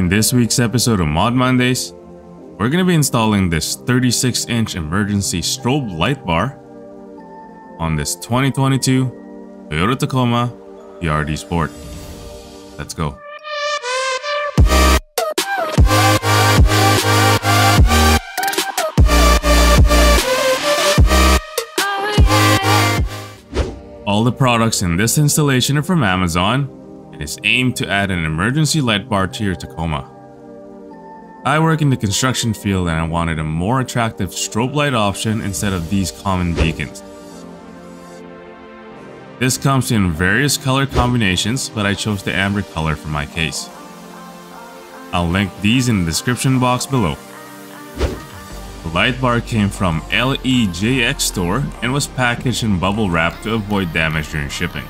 In this week's episode of Mod Mondays, we're going to be installing this 36-inch emergency strobe light bar on this 2022 Toyota Tacoma TRD Sport. Let's go. All the products in this installation are from Amazon and is aimed to add an emergency light bar to your Tacoma. I work in the construction field and I wanted a more attractive strobe light option instead of these common beacons. This comes in various color combinations, but I chose the amber color for my case. I'll link these in the description box below. The light bar came from LEJX store and was packaged in bubble wrap to avoid damage during shipping.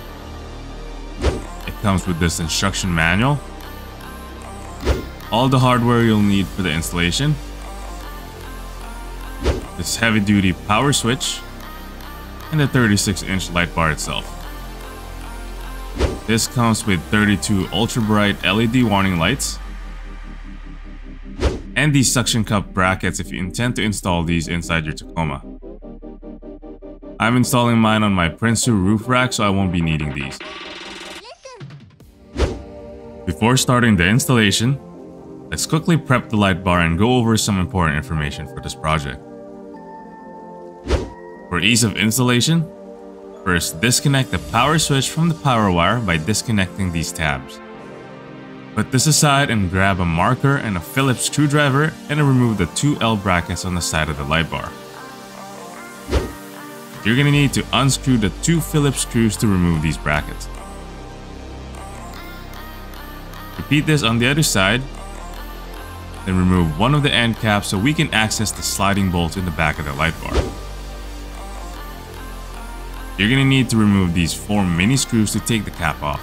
Comes with this instruction manual, all the hardware you'll need for the installation, this heavy duty power switch, and the 36 inch light bar itself. This comes with 32 ultra bright LED warning lights and these suction cup brackets if you intend to install these inside your Tacoma. I'm installing mine on my Prinsu roof rack so I won't be needing these. Before starting the installation, let's quickly prep the light bar and go over some important information for this project. For ease of installation, First, disconnect the power switch from the power wire by disconnecting these tabs. Put this aside and grab a marker and a Phillips screwdriver and remove the two L brackets on the side of the light bar. You're gonna need to unscrew the two Phillips screws to remove these brackets. Repeat this on the other side, then remove one of the end caps so we can access the sliding bolts in the back of the light bar. You're gonna need to remove these four mini screws to take the cap off.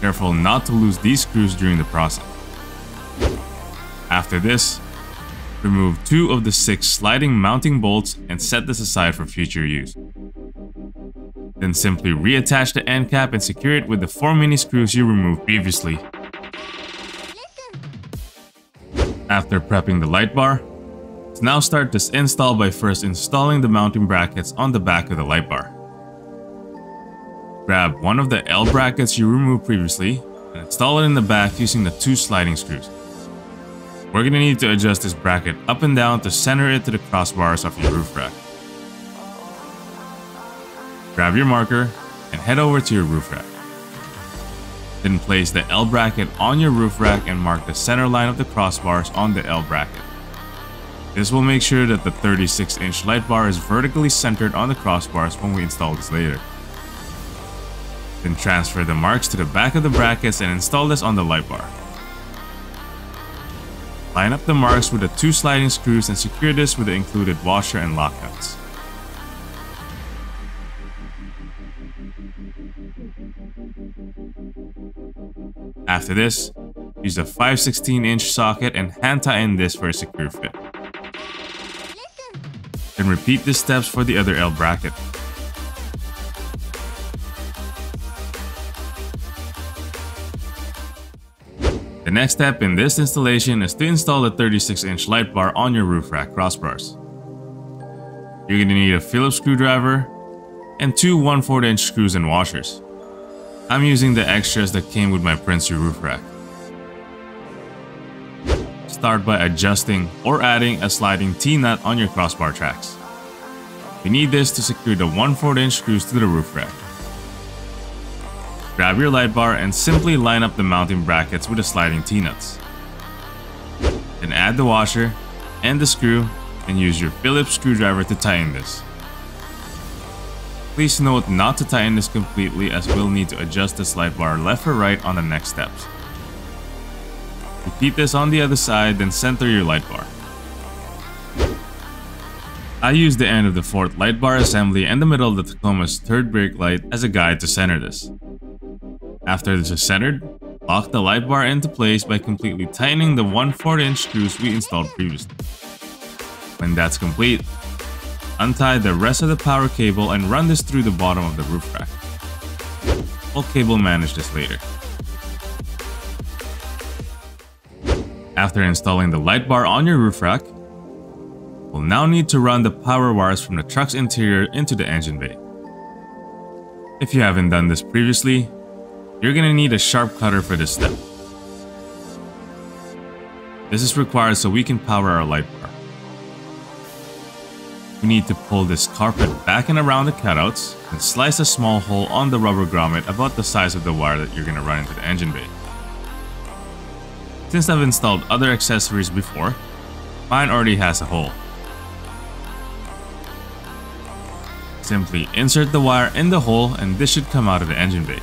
Careful not to lose these screws during the process. After this, remove two of the six sliding mounting bolts and set this aside for future use. Then simply reattach the end cap and secure it with the four mini screws you removed previously. After prepping the light bar, Let's now start this install by first installing the mounting brackets on the back of the light bar. Grab one of the L brackets you removed previously and install it in the back using the two sliding screws. We're going to need to adjust this bracket up and down to center it to the crossbars of your roof rack. Grab your marker and head over to your roof rack. Then place the L bracket on your roof rack and mark the center line of the crossbars on the L bracket. This will make sure that the 36 inch light bar is vertically centered on the crossbars when we install this later. Then transfer the marks to the back of the brackets and install this on the light bar. Line up the marks with the two sliding screws and secure this with the included washer and lock nuts. After this, use a 5 16 inch socket and hand tighten this for a secure fit. Then repeat the steps for the other L bracket. The next step in this installation is to install the 36-inch light bar on your roof rack crossbars. You're going to need a Phillips screwdriver and two 1 4 inch screws and washers. I'm using the extras that came with my Prinsu roof rack. Start by adjusting or adding a sliding T-nut on your crossbar tracks. We need this to secure the 1 4 inch screws to the roof rack. Grab your light bar and simply line up the mounting brackets with the sliding T-nuts. Then add the washer and the screw and use your Phillips screwdriver to tighten this. Please note not to tighten this completely as we'll need to adjust the light bar left or right on the next steps. Repeat this on the other side, then center your light bar. I use the end of the fourth light bar assembly and the middle of the Tacoma's third brake light as a guide to center this. After this is centered, lock the light bar into place by completely tightening the 1 4 inch screws we installed previously. When that's complete, untie the rest of the power cable and run this through the bottom of the roof rack. We'll cable manage this later. After installing the light bar on your roof rack, we'll now need to run the power wires from the truck's interior into the engine bay. If you haven't done this previously, you're gonna need a sharp cutter for this step. This is required so we can power our light bar. We need to pull this carpet back and around the cutouts and slice a small hole on the rubber grommet about the size of the wire that you're gonna run into the engine bay. Since I've installed other accessories before, mine already has a hole. Simply insert the wire in the hole and this should come out of the engine bay.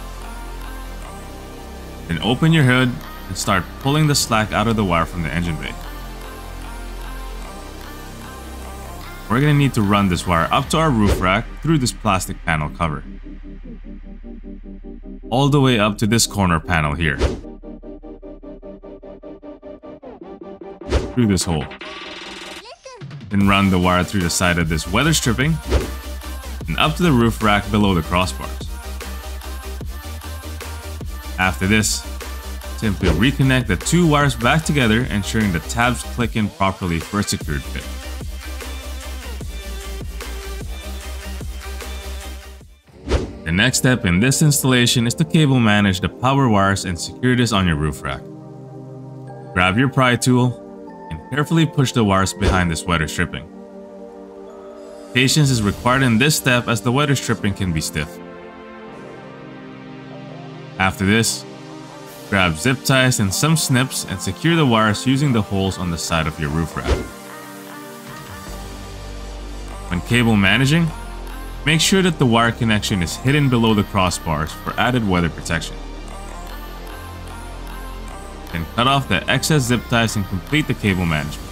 Then open your hood and start pulling the slack out of the wire from the engine bay. We're gonna need to run this wire up to our roof rack through this plastic panel cover. All the way up to this corner panel here. Through this hole. Then run the wire through the side of this weather stripping and up to the roof rack below the crossbars. After this, simply reconnect the two wires back together ensuring the tabs click in properly for a secured fit. Next step in this installation is to cable manage the power wires and secure this on your roof rack. Grab your pry tool and carefully push the wires behind this weather stripping. Patience is required in this step as the weather stripping can be stiff. After this, grab zip ties and some snips and secure the wires using the holes on the side of your roof rack. When cable managing, Make sure that the wire connection is hidden below the crossbars for added weather protection. Then cut off the excess zip ties and complete the cable management.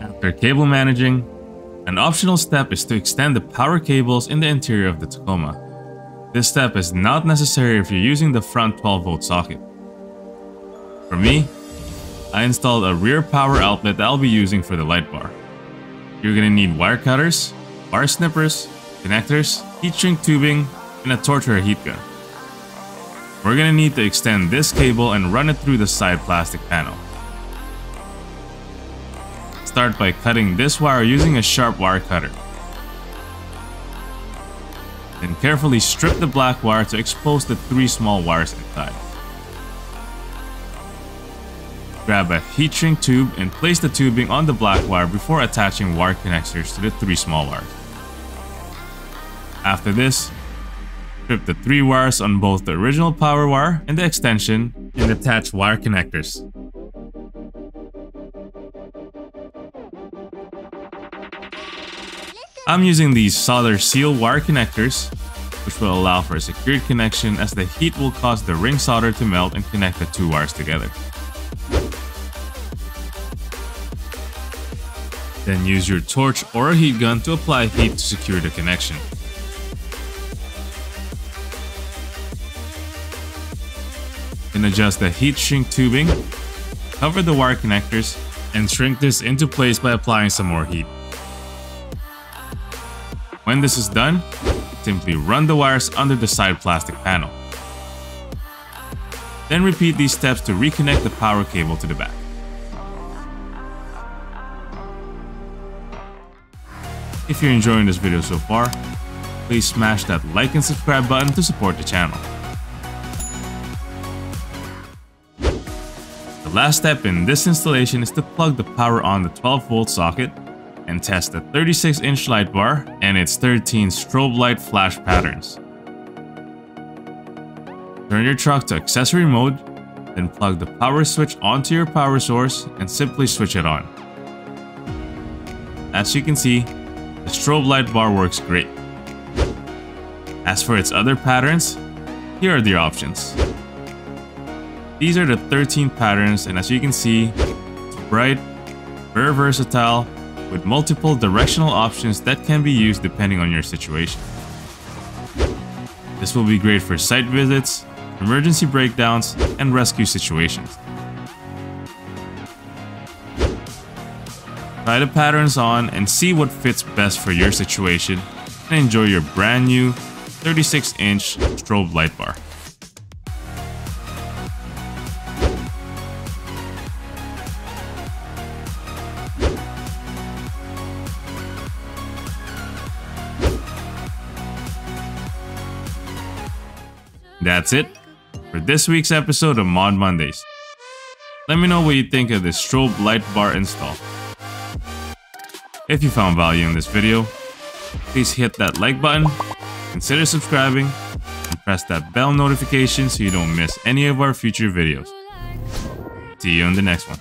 After cable managing, an optional step is to extend the power cables in the interior of the Tacoma this step is not necessary if you're using the front 12 volt socket. For me, I installed a rear power outlet that I'll be using for the light bar. You're gonna need wire cutters, wire snippers, connectors, heat shrink tubing, and a torch or a heat gun. We're gonna need to extend this cable and run it through the side plastic panel. Start by cutting this wire using a sharp wire cutter. Then carefully strip the black wire to expose the three small wires inside. Grab a heat shrink tube and place the tubing on the black wire before attaching wire connectors to the three small wires. After this, strip the three wires on both the original power wire and the extension and attach wire connectors. I'm using these solder seal wire connectors, which will allow for a secured connection as the heat will cause the ring solder to melt and connect the two wires together. Then use your torch or a heat gun to apply heat to secure the connection. Then adjust the heat shrink tubing, cover the wire connectors, and shrink this into place by applying some more heat. When this is done, simply run the wires under the side plastic panel. Then repeat these steps to reconnect the power cable to the back. If you're enjoying this video so far, please smash that like and subscribe button to support the channel. The last step in this installation is to plug the power on the 12 volt socket and test the 36 inch light bar and its 13 strobe light flash patterns. Turn your truck to accessory mode, then plug the power switch onto your power source and simply switch it on. As you can see, the strobe light bar works great. As for its other patterns, here are the options. These are the 13 patterns and as you can see, it's bright, very versatile, with multiple directional options that can be used depending on your situation. This will be great for site visits, emergency breakdowns, and rescue situations. Try the patterns on and see what fits best for your situation and enjoy your brand new 36 inch strobe light bar. That's it for this week's episode of Mod Mondays. Let me know what you think of this strobe light bar install. If you found value in this video, please hit that like button, consider subscribing, and press that bell notification so you don't miss any of our future videos. See you in the next one.